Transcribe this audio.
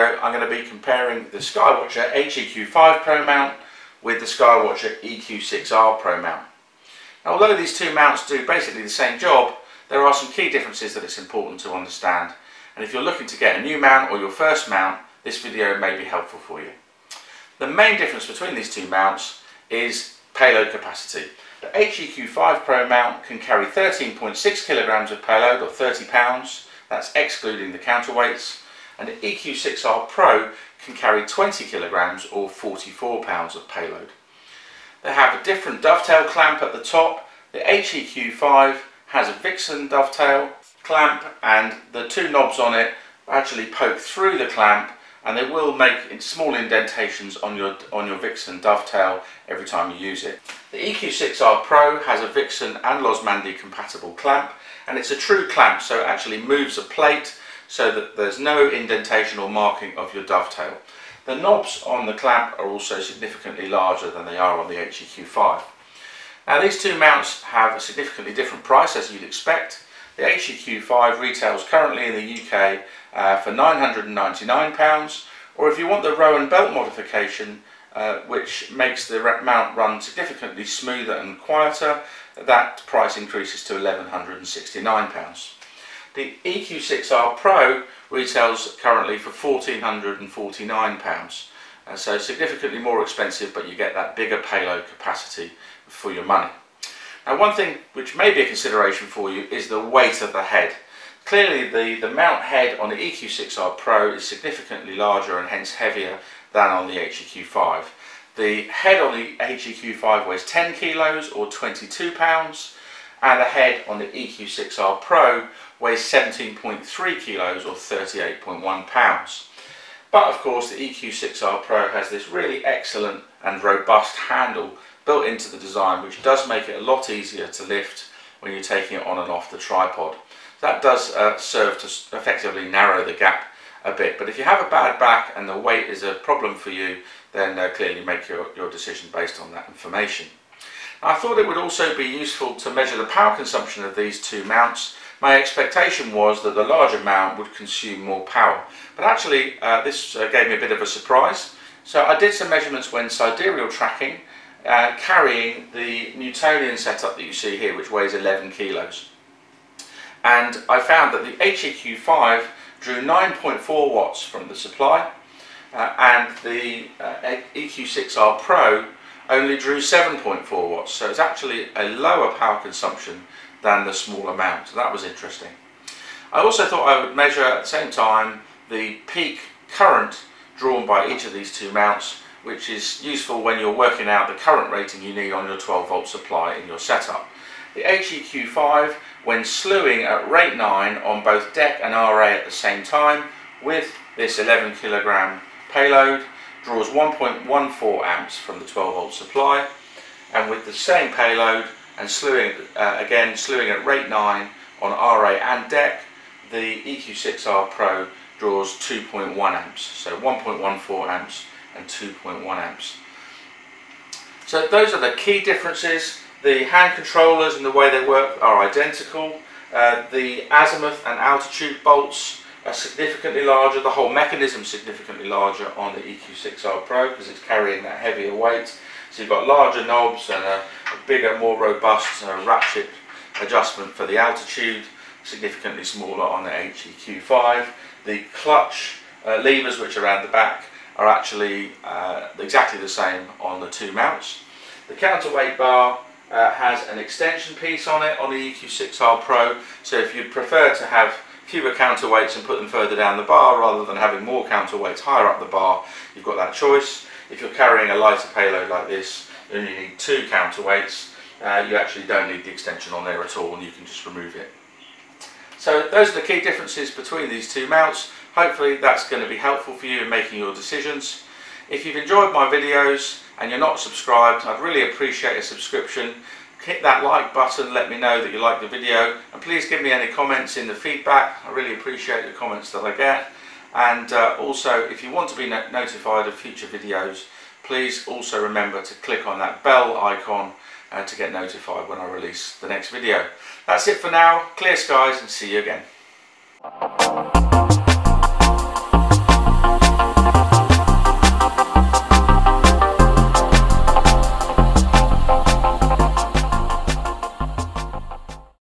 video I'm going to be comparing the Skywatcher HEQ5 Pro mount with the Skywatcher EQ6R Pro mount. Now, although these two mounts do basically the same job, there are some key differences that it's important to understand. And if you're looking to get a new mount or your first mount, this video may be helpful for you. The main difference between these two mounts is payload capacity. The HEQ5 Pro mount can carry 13.6 kilograms of payload or 30 pounds, that's excluding the counterweights, and the EQ6R Pro can carry 20 kilograms or 44 pounds of payload. They have a different dovetail clamp at the top. The HEQ5 has a Vixen dovetail clamp and the two knobs on it actually poke through the clamp and they will make small indentations on your on your Vixen dovetail every time you use it. The EQ6R Pro has a Vixen and Losmandy compatible clamp and it's a true clamp so it actually moves a plate so that there's no indentation or marking of your dovetail. The knobs on the clamp are also significantly larger than they are on the HEQ5. Now these two mounts have a significantly different price as you'd expect. The HEQ5 retails currently in the UK uh, for £999 or if you want the Rowan belt modification uh, which makes the mount run significantly smoother and quieter, that price increases to £1,169. The EQ6R Pro retails currently for £1,449, uh, so significantly more expensive but you get that bigger payload capacity for your money. Now one thing which may be a consideration for you is the weight of the head. Clearly the, the mount head on the EQ6R Pro is significantly larger and hence heavier than on the HEQ5. The head on the HEQ5 weighs 10 kilos or 22 pounds and the head on the EQ6R Pro weighs 17.3 kilos or 38.1 pounds. But of course the EQ6R Pro has this really excellent and robust handle built into the design which does make it a lot easier to lift when you're taking it on and off the tripod. That does uh, serve to effectively narrow the gap a bit but if you have a bad back and the weight is a problem for you then uh, clearly make your, your decision based on that information. I thought it would also be useful to measure the power consumption of these two mounts. My expectation was that the larger mount would consume more power, but actually uh, this uh, gave me a bit of a surprise. So I did some measurements when sidereal tracking, uh, carrying the Newtonian setup that you see here, which weighs 11 kilos. And I found that the HEQ5 drew 9.4 watts from the supply, uh, and the uh, EQ6R Pro only drew 7.4 watts so it's actually a lower power consumption than the smaller mount so that was interesting. I also thought I would measure at the same time the peak current drawn by each of these two mounts which is useful when you're working out the current rating you need on your 12 volt supply in your setup. The HEQ5 when slewing at rate 9 on both DEC and RA at the same time with this 11 kilogram payload draws 1.14 amps from the 12 volt supply. And with the same payload and slewing uh, again slewing at rate 9 on RA and DEC the EQ6R Pro draws 2.1 amps. So 1.14 amps and 2.1 amps. So those are the key differences. The hand controllers and the way they work are identical. Uh, the azimuth and altitude bolts are significantly larger, the whole mechanism significantly larger on the EQ6R Pro because it's carrying that heavier weight. So you've got larger knobs and a, bigger, more robust uh, ratchet adjustment for the altitude, significantly smaller on the HEQ5. The clutch uh, levers which are around the back are actually uh, exactly the same on the two mounts. The counterweight bar uh, has an extension piece on it on the EQ6R Pro, so if you prefer to have fewer counterweights and put them further down the bar rather than having more counterweights higher up the bar, you've got that choice. If you're carrying a lighter payload like this, and you need two counterweights. Uh, you actually don't need the extension on there at all and you can just remove it. So those are the key differences between these two mounts. Hopefully that's going to be helpful for you in making your decisions. If you've enjoyed my videos and you're not subscribed, I'd really appreciate a subscription hit that like button, let me know that you like the video and please give me any comments in the feedback, I really appreciate the comments that I get and uh, also if you want to be no notified of future videos please also remember to click on that bell icon uh, to get notified when I release the next video. That's it for now, clear skies and see you again.